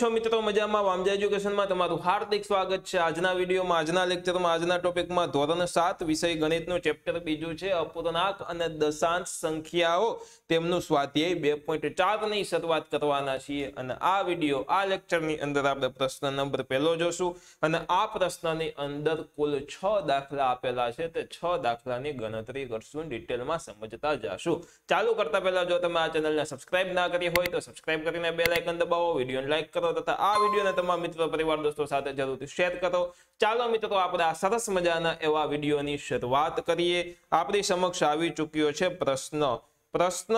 છો મિત્રો મજામાં વામજા એજ્યુકેશનમાં તમારું હાર્દિક સ્વાગત છે. આજના વિડીયોમાં, આજના લેક્ચરમાં, આજના ટોપિકમાં ધોરણ સાત વિષય ગણિતનું ચેપ્ટર બીજું છે. અપૂર્ણાંક અને દશાંશ સંખ્યાઓ તેમનું સ્વાધ્યાય બે પોઈન્ટ ચારની શરૂઆત કરવાના છીએ. અને આ વીડિયો, આ લેક્ચરની અંદર આપણે પ્રશ્ન નંબર પહેલો જોશું. અને આ પ્રશ્નની અંદર કુલ છ દાખલા આપેલા છે. તે છ દાખલાની ગણતરી કરશું, ડિટેલમાં સમજતા જશું. ચાલુ કરતા પહેલા જો તમે આ ચેનલને સબસ્ક્રાઇબ ના કરી હોય તો સબસ્ક્રાઇબ કરીને બે લાઇકન દબાવો, વિડીયોને લાઇક કરો તથા આ વિડીયોને તમારા મિત્ર પરિવાર દોસ્તો સાથે જરૂરથી શેર કરો. ચાલો મિત્રો આપણે આ સરસ મજાના એવા વિડીયોની શરૂઆત કરીએ. આપણી સમક્ષ આવી ચૂક્યો છે પ્રશ્ન. પ્રશ્ન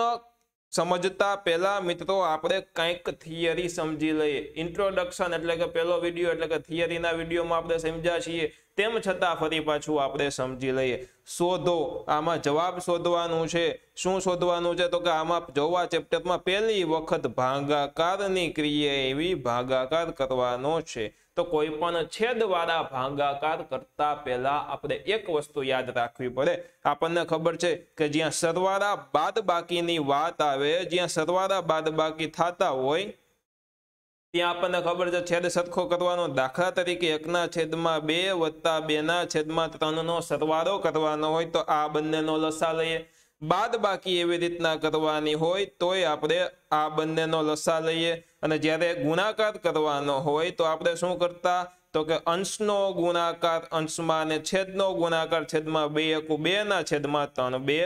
સમજતા પહેલા મિત્રો આપણે કંઈક થિયરી સમજી લઈએ. ઇન્ટ્રોડક્શન એટલે કે પહેલો વીડિયો એટલે કે થિયરીના વિડીયોમાં આપણે સમજ્યા છીએ. તેમ છતાં ફરી પાછું આપણે સમજી લઈએ. શોધો. આમાં જવાબ શોધવાનું છે. શું શોધવાનું છે? તો કે આમાં જોવા ચેપ્ટરમાં પહેલી વખત ભાગાકારની ક્રિયા એવી ભાગાકાર કરવાનો છે. તો કોઈ પણ છેદવાળા ભાગાકાર કરતા પહેલા આપણે એક વસ્તુ યાદ રાખવી પડે. આપણને ખબર છે કે જ્યાં સરવાળા બાદ બાકીની વાત આવે, જ્યાં સરવાળા બાદ બાકી થતા હોય, ત્યાં આપણને ખબર છે છેદ સરખો કરવાનો. દાખલા તરીકે એકના છેદમાં બે વત્તા બેના છેદમાં ત્રણનો સરવાળો કરવાનો હોય, તો આ બંનેનો લસા લઈએ. બાદ બાકી એવી રીતના કરવાની હોય, તોય આપણે આ બંનેનો લસા લઈએ. અને જ્યારે ગુણાકાર કરવાનો હોય તો આપણે શું કરતા? તો કે અંશનો ગુણાકાર, અંશમાં અને છેદનો ગુણાકાર, છેદમાં બે એકુ બે ના છેદમાં ત્રણ બે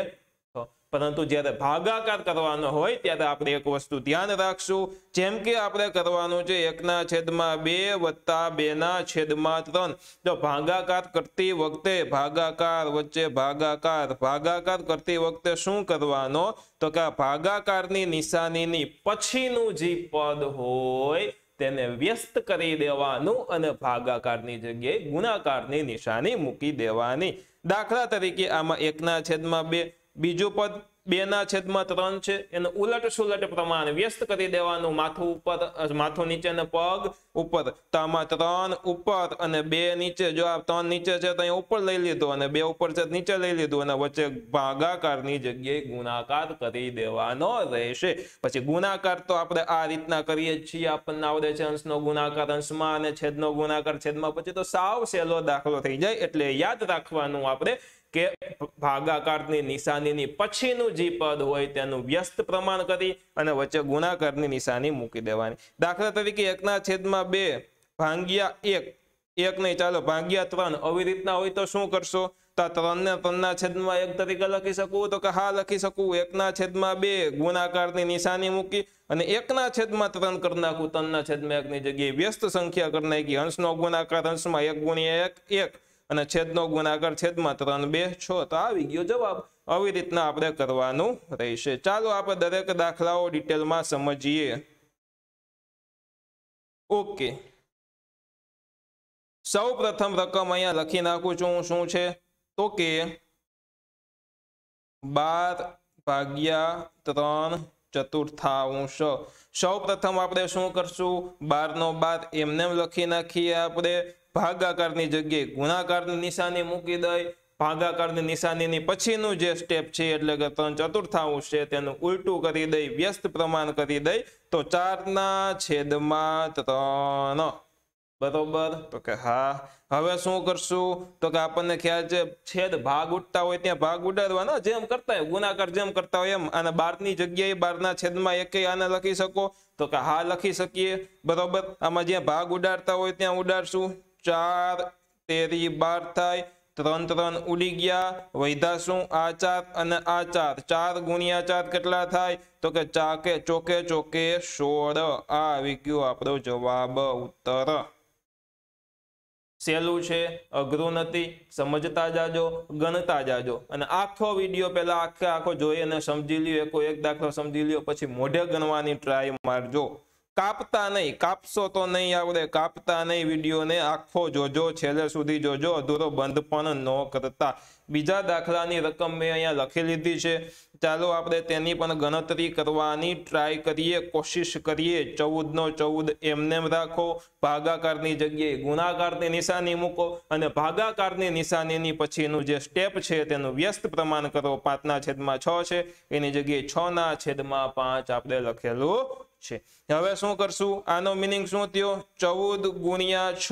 પરંતુ જ્યારે ભાગાકાર કરવાનો હોય ત્યારે આપણે એક વસ્તુ ધ્યાન રાખશું. જેમ કે આપણે કરવાનું છે એકના છેદમાં બે વત્તા બેના છેદમાં ત્રણ. તો ભાગાકાર કરતી વખતે ભાગાકાર વચ્ચે ભાગાકાર ભાગાકાર કરતી વખતે શું કરવાનો? તો કે ભાગાકારની નિશાનીની પછીનું જે પદ હોય તેને વ્યસ્ત કરી દેવાનું અને ભાગાકારની જગ્યાએ ગુણાકારની નિશાની મૂકી દેવાની. દાખલા તરીકે આમાં એકના છેદમાં બે બીજું પદ બે ના છેદમાં ત્રણ છે. એને ઉલટ સુલટ પ્રમાણ વ્યસ્ત કરી દેવાનું. માથું ઉપર, માથું નીચે ને પગ ઉપર. તો આમાં ત્રણ ઉપર અને બે નીચે. જો આ ત્રણ નીચે છે તો અહીંયા ઉપર લઈ લીધું અને બે ઉપર છે નીચે લઈ લીધું અને વચ્ચે ભાગાકારની જગ્યાએ ગુણાકાર કરી દેવાનો રહેશે. પછી ગુણાકાર તો આપણે આ રીતના કરીએ છીએ. આપણને આવડે છે અંશનો ગુણાકાર, અંશમાં અને છેદનો ગુણાકાર. છેદમાં પછી તો સાવ સહેલો દાખલો થઈ જાય. એટલે યાદ રાખવાનું આપણે કે ભાગાકારની નિશાનીની પછીનું જે પદ હોય તેનું વ્યસ્ત પ્રમાણ કરી અને વચ્ચે ગુણાકારની નિશાની મૂકી દેવાની. દાખલા તરીકે એકના છેદમાં બે ભાંગ્યા એક. એક નહીં, ચાલો, ભાંગ્યા ત્રણ. આવી રીતના હોય તો શું કરશો? તો આ ત્રણને ત્રણના છેદમાં એક તરીકે લખી શકું? તો કે હા, લખી શકું. એકના છેદમાં બે ગુણાકારની નિશાની મૂકી અને એકના છેદમાં ત્રણ કરી નાખું. ત્રણના છેદમાં એકની જગ્યાએ વ્યસ્ત સંખ્યા કરી નાખી. હંસનો ગુણાકાર હંસમાં એક ગુણ્યા એક એક. અને છેદનો ગુણાકાર છેદમાં ત્રણ બે છ, તો આવી ગયો જવાબ. આવી રીતના આપણે કરવાનું રહેશે. ચાલો આપણે દરેક દાખલાઓ ડિટેલમાં સમજીએ. ઓકે. સૌ પ્રથમ રકમ અહીંયા લખી નાખું છું શું છે? તો કે બાર ભાગ્યા ત્રણ ચતુર્થાંશ. સૌ પ્રથમ આપણે શું કરશું? બાર નો બાર એમને લખી નાખીએ આપણે. ભાગાકારની જગ્યાએ ગુણાકારની નિશાની મૂકી દઈ. ભાગાકારની નિશાનીની પછીનું જે સ્ટેપ છે એટલે કે ત્રણ ચતુર્થાંશ છે તેનું ઉલટું કરી દઈ, વ્યસ્ત પ્રમાણ કરી દઈ. તો ચારના છેદમાં ત્રણ. બરોબર? તો કે હા. હવે શું કરશું? તો કે આપણને ખ્યાલ છે, છેદ ભાગ ઉઠતા હોય ત્યાં ભાગ ઉડાડવાના, જેમ કરતા હોય, ગુણાકાર જેમ કરતા હોય એમ. અને બારની જગ્યાએ બારના છેદમાં એકેય આને લખી શકો? તો કે હા લખી શકીએ. બરોબર? આમાં જ્યાં ભાગ ઉડાડતા હોય ત્યાં ઉડાડશું. ચાર, તેરી બાર થાય, ત્રણ ત્રણ ઉડી ગયા, વૈધા શું? આ ચાર અને આ ચાર. ચાર ગુણ્યા ચાર કેટલા થાય? તો કે ચાકે, ચોકે ચોકે સોળ. આ આવી ગયો આપણો જવાબ ઉત્તર. સહેલું છે, અઘરું નથી, સમજતા જાજો, ગણતા જાજો. અને આખો વીડિયો પહેલા આખે આખો જોઈ અને સમજી લ્યો, એકો એક દાખલો સમજી લ્યો, પછી મોઢે ગણવાની ટ્રાય મારજો. કાપતા નહીં, કાપશો તો નહીં આવડે, કાપતા નહીં વિડીયોને આખો જોજો, છેલ્લે સુધી જોજો, અધૂરો બંધ પણ ન કરતા. બીજા દાખલાની રકમ મેં અહીંયા લખી લીધી છે. ચાલો આપણે તેની પણ ગણતરી કરવાની ટ્રાય કરીએ, કોશિશ કરીએ. ચૌદનો ચૌદ એમને રાખો. ભાગાકારની જગ્યાએ ગુણાકારની નિશાની મૂકો અને ભાગાકારની નિશાનીની પછીનું જે સ્ટેપ છે તેનું વ્યસ્ત પ્રમાણ કરો. પાંચના છેદમાં છ છે. એની જગ્યાએ છ ના છેદમાં પાંચ આપણે લખેલું છે. હવે શું કરશું? આનો મિનિંગ શું થયો? ચૌદ ગુણ્યા છ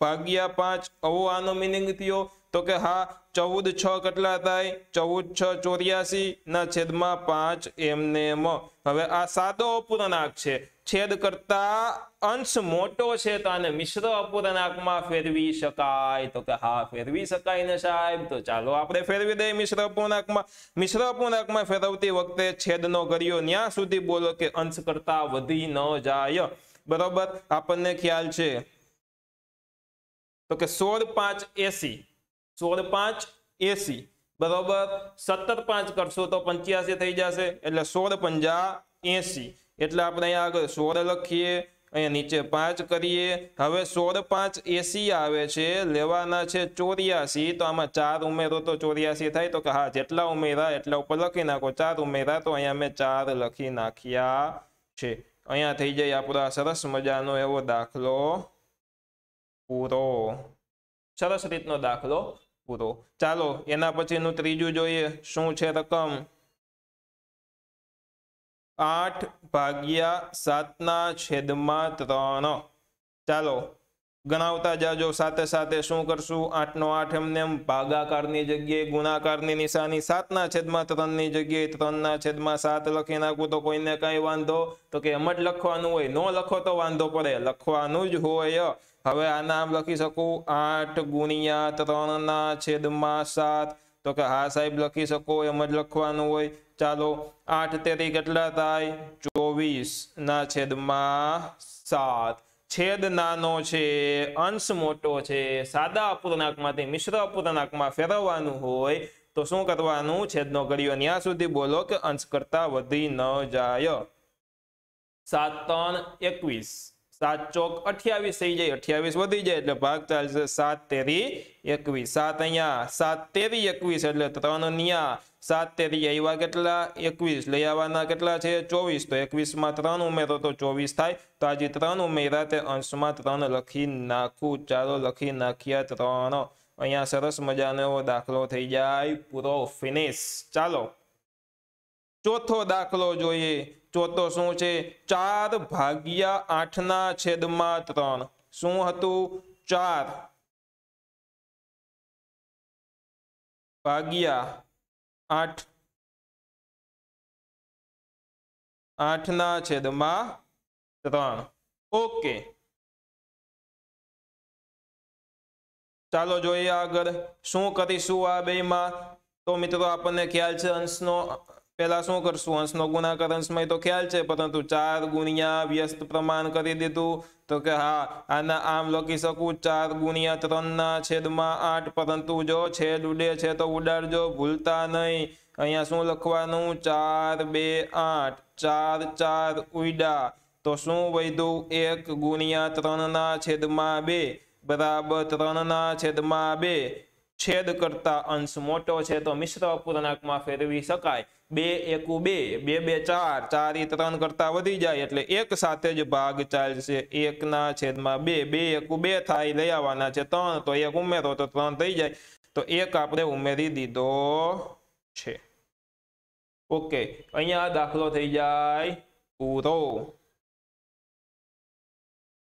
ભાગ્યા પાંચ. આવો આનો મિનિંગ થયો. તો કે હા, ચૌદ છ કેટલા થાય? ચૌદ છ ચોર્યાસી ના છેદમાં પાંચ એમને એમ. હવે આ સાદો અપૂર્ણાંક છે. છેદ કરતા અંશ મોટો છે તો આને મિશ્ર અપૂર્ણાંકમાં ફેરવી શકાય. તો કે હા, ફેરવી શકાય ને સાહેબ? તો ચાલો આપણે ફેરવી દઈએ મિશ્ર અપૂર્ણાંકમાં મિશ્ર અપૂર્ણાંકમાં ફેરવતી વખતે છેદનો કર્યો. ત્યાં સુધી બોલો કે અંશ કરતા વધી ન જાય. બરોબર? આપણને ખ્યાલ છે. તો કે સોળ પાંચ એસી. સોળ પાંચ એસી બરોબર? સત્તર પાંચ કરશો તો પંચ્યાસી થઈ જશે. એટલે સોળ પંજા એસી એટલે આપણે અહીંયા આગળ સોળ લખીએ. અહીંયા નીચે પાંચ કરીએ. હવે સોળ પાંચ એસી આવે છે. લેવાના છે ચોર્યાસી. તો આમાં ચાર ઉમેરો તો ચોર્યાસી થાય. તો કે હા, જેટલા ઉમેરા એટલા ઉપર લખી નાખો. ચાર ઉમેરા તો અહીંયા મેં ચાર લખી નાખ્યા છે. અહીંયા થઈ જાય આપણો આ સરસ મજાનો એવો દાખલો. પૂરો. સરસ રીતનો દાખલો. પૂરો ચાલો, એના પછીનું ત્રીજું જોઈએ, શું છે રકમ? આઠ ભાગ્યા સાતના છેદમાં ત્રણ. ચાલો, ગણાવતા જાજો, સાથે સાથે શું કરશું? આઠનો આઠ એમને એમ ભાગાકારની જગ્યાએ, ગુણાકારની નિશાની, સાતના છેદમાં ત્રણની જગ્યાએ, ત્રણના છેદમાં સાત લખી નાખું તો કોઈને કાંઈ વાંધો? તો કે એમ જ લખવાનું હોય. ન લખો તો વાંધો પડે. લખવાનું જ હોય. હવે આ નામ લખી શકું. આઠ ગુણ્યા ત્રણના છેદમાં સાત. તો કે હા સાહેબ, લખી શકો, એમ જ લખવાનું હોય. ચાલો, આઠ તેરી કેટલા થાય? ચોવીસ ના છેદમાં સાત. છેદ નાનો છે, અંશ મોટો છે. સાદા અપૂર્ણાંકમાંથી, મિશ્ર અપૂર્ણાંકમાં ફેરવવાનું હોય, તો શું કરવાનું? છેદનો કર્યો ત્યાં સુધી બોલો કે અંશ કરતા વધી ન જાય. સાત, ત્રણ, એકવીસ. સાત ચોક અઠ્યાવીસ થઈ જાય, અઠ્યાવીસ વધી જાય એટલે ભાગ ચાલશે સાત તેરી એકવીસ. સાત અહીંયા, સાત તેરી એકવીસ એટલે ત્રણ અહીંયા, સાત તેરી આવ્યા કેટલા? એકવીસ. લઈ આવવાના કેટલા છે? ચોવીસ. તો એકવીસમાં ત્રણ ઉમેરો તો ચોવીસ થાય. તો આજે ત્રણ ઉમેરા તે અંશમાં ત્રણ લખી નાખું. ચાલો લખી નાખ્યા ત્રણ. અહીંયા સરસ મજાનો દાખલો થઈ જાય. પૂરો ફિનિશ ચાલો. ચોથો દાખલો જોઈએ. ચોથો શું છે? ચાર ભાગ્યા આઠના છેદમાં ત્રણ. શું હતું? ચાર. ભાગ્યા આઠ. આઠના છેદમાં ત્રણ. ઓકે. ચાલો જોઈએ આગળ. શું કરીશું આ બેમાં? તો મિત્રો, આપણને ખ્યાલ છે અંશનો પહેલા શું કરશું? અંશનો ગુણાકાર અંશમાં તો ખ્યાલ છે, પરંતુ ચાર ગુણ્યા વ્યસ્ત પ્રમાણ કરી દીધું. તો કે હા, આના આમ લખી શકું, ચાર ગુણ્યા ત્રણના છેદમાં આઠ, પરંતુ જો છેદ ઉડે છે તો ઉડાડજો, ભૂલતા નહીં. અહીંયા શું લખવાનું? ચાર, બે, આઠ, ચાર ચાર ઉડા તો શું વધ્યું? એક ગુણ્યા ત્રણના છેદમાં બે. બરાબર ત્રણના છેદમાં બે. છેદ કરતા અંશ મોટો છે તો મિશ્ર અપૂર્ણાંકમાં ફેરવી શકાય. બે એકુ બે બે બે ચાર ચાર એ ત્રણ કરતા વધી જાય એટલે એક સાથે જ ભાગ ચાલશે. એકના છેદમાં બે બે એકુ બે થાય, લઈ આવવાના છે ત્રણ, તો એક ઉમેરો તો ત્રણ થઈ જાય. તો એક આપણે ઉમેરી દીધો છે. ઓકે, અહીંયા દાખલો થઈ જાય પૂરો.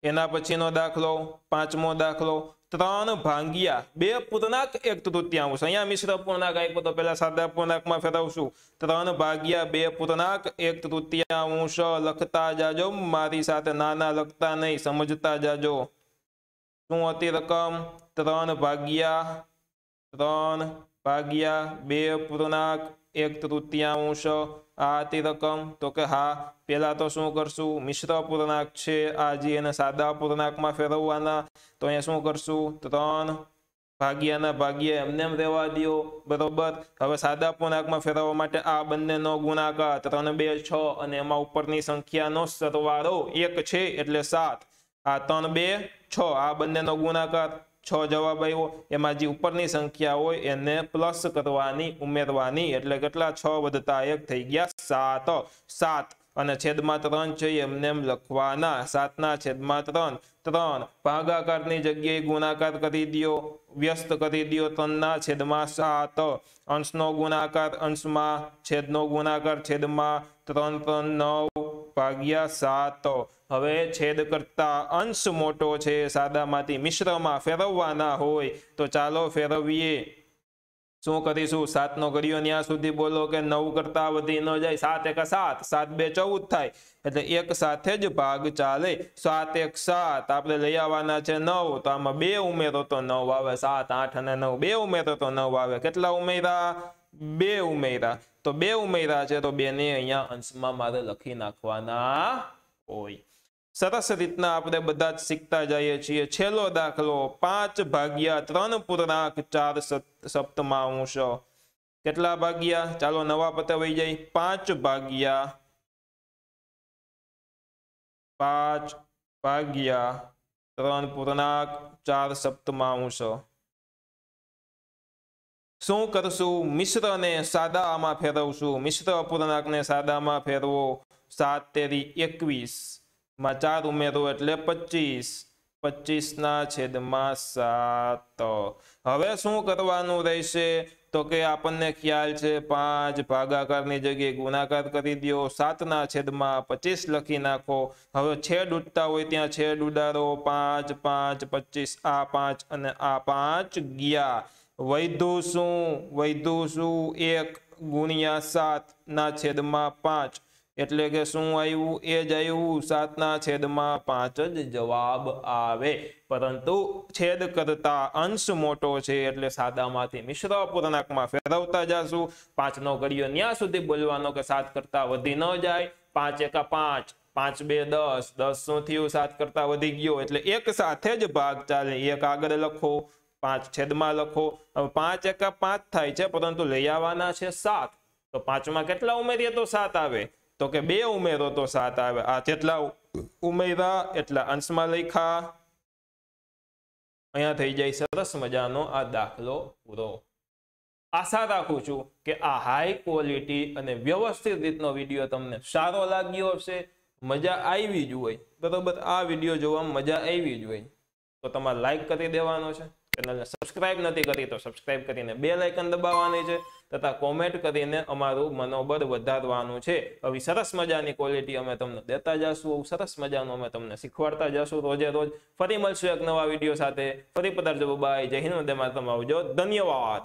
એના પછીનો દાખલો, પાંચમો દાખલો ત્રણ ભાંગ્યા. બે પૂર્ણાંક એક તૃતીયાંશ. અહીંયા મિશ્ર પૂર્ણાંક આપ્યો તો પેલા સાદા પૂર્ણાંકમાં ફેરવશું. ત્રણ ભાગ્યા, બે પૂર્ણાંક એક તૃતીયાંશ. લખતા જાજો, મારી સાથે નાના લખતા નહીં, સમજતા જાજો. શું હતી રકમ? ત્રણ ભાગ્યા. ત્રણ ભાગ્યા, બે પૂર્ણાંક, એક તૃતીયાંશ, આ તે રકમ. તો કે હા, પહેલાં તો શું કરશું? મિશ્ર પૂર્ણાંક છે આ એને સાદા પૂર્ણાંકમાં ફેરવવાના. તો અહીંયા શું કરશું? ત્રણ ભાગ્યાના ભાગ્યા એમને એમ રહેવા દો બરોબર? હવે સાદા પૂર્ણાંકમાં ફેરવવા માટે આ બંનેનો ગુણાકાર. ત્રણ બે, છ અને એમાં ઉપરની સંખ્યાનો સરવાળો એક છે એટલે સાત. આ ત્રણ, બે, છ, આ બંનેનો ગુણાકાર. છ જવાબ આવ્યો. એમાં જે ઉપરની સંખ્યા હોય એને પ્લસ કરવાની, ઉમેરવાની એટલે કેટલા? છ વધતા એક થઈ ગયા સાત. સાત અને છેદમાં ત્રણ છે એમને એમ લખવાના. સાતના છેદમાં ત્રણ. ત્રણ. ભાગાકારની જગ્યાએ ગુણાકાર કરી દો. વ્યસ્ત કરી દો. ત્રણના છેદમાં સાત. અંશનો ગુણાકાર અંશમાં, છેદનો ગુણાકાર છેદમાં ત્રણ ત્રણ, નવ. ભાગ્યા સાત. હવે છેદ કરતા અંશ મોટો છે. સાદામાંથી મિશ્રમાં ફેરવવાના હોય તો ચાલો ફેરવીએ. શું કરીશું? સાતનો કર્યો ત્યાં સુધી બોલો કે નવ કરતા વધી ન જાય. સાત એક સાત. સાત બે ચૌદ થાય. એટલે એક સાથે જ ભાગ ચાલે. સાત એક સાત. આપણે લઈ આવવાના છે નવ. તો આમાં બે ઉમેરો તો નવ આવે. સાત, આઠ અને નવ. બે ઉમેરો તો નવ આવે. કેટલા ઉમેરા? બે ઉમેરા. તો બે ઉમેરા છે, તો બેને અહીંયા અંશમાં મારે લખી નાખવાના હોય. સરસ રીતના આપણે બધા જ શીખતા જઈએ છીએ. છેલ્લો દાખલો, પાંચ ભાગ્યા ત્રણ પૂર્ણાંક ચાર સપ્તમાંશ. કેટલા ભાગ્યા? ચાલો નવા પતે વહી જાય. પાંચ ભાગ્યા પાંચ ભાગ્યા ત્રણ પૂર્ણાંક ચાર સપ્તમાંશ. શું કરશું? મિશ્રને સાદામાં ફેરવશું. મિશ્ર અપૂર્ણાંકને સાદામાં ફેરવો. સાત તેરી એકવીસ. માં ચાર ઉમેરો એટલે પચીસ. પચીસના છેદમાં સાત. હવે શું કરવાનું રહેશે? તો કે આપણને ખ્યાલ છે, પાંચ ભાગાકારની જગ્યાએ ગુણાકાર કરી દો. સાતના છેદમાં પચીસ લખી નાખો. હવે છેદ ઉડતા હોય ત્યાં છેદ ઉડાડો. પાંચ પાંચ, પચીસ. આ પાંચ અને આ પાંચ ગયા. વૈધું શું? વૈધું શું? એક ગુણ્યા સાત ના છેદમાં પાંચ. એટલે કે શું આવ્યું? એ જ આવ્યું. સાતના છેદમાં પાંચ જ જવાબ આવે. પરંતુ છેદ કરતા અંશ મોટો છે, એટલે સાદામાંથી મિશ્ર અપૂર્ણાંકમાં ફેરવતા જશું. પાંચનો ઘડિયો ત્યાં સુધી બોલવાનો કે સાત કરતા વધી ન જાય. પાંચ એકા પાંચ. પાંચ બે દસ. દસ શું થયું? સાત કરતા વધી ગયો. એટલે એક સાથે જ ભાગ ચાલે. એક આગળ લખો. પાંચ છેદમાં લખો. પાંચ એકા પાંચ થાય છે, પરંતુ લઈ આવવાના છે સાત. તો પાંચમાં કેટલા ઉમેરીએ તો સાત આવે? તો કે બે ઉમેરો તો સાત આવે. આ જેટલા ઉમેરા એટલા અંશમાં લખ્યા અહીંયા થઈ જાય સરસ મજાનો આ દાખલો પૂરો. આશા રાખું છું કે આ હાઈ ક્વોલિટી અને વ્યવસ્થિત રીતનો વીડિયો તમને સારો લાગ્યો હશે, મજા આવી જ હોય. બરોબર, આ વીડિયો જોવામાં મજા આવી જ હોય. તો તમારે લાઈક કરી દેવાનો છે. ચેનલને સબસ્ક્રાઇબ નથી કરી તો સબસ્ક્રાઇબ કરીને બે લાઇકન દબાવવાની છે તથા કોમેન્ટ કરીને અમારું મનોબળ વધારવાનું છે. આવી સરસ મજાની ક્વોલિટી અમે તમને દેતા જશું સરસ મજાનું અમે તમને શીખવાડતા જશું રોજે રોજ. ફરી મળશું એક નવા વીડિયો સાથે. ફરી પધારજો બાય જય હિન્દ, વંદે આવજો. ધન્યવાદ.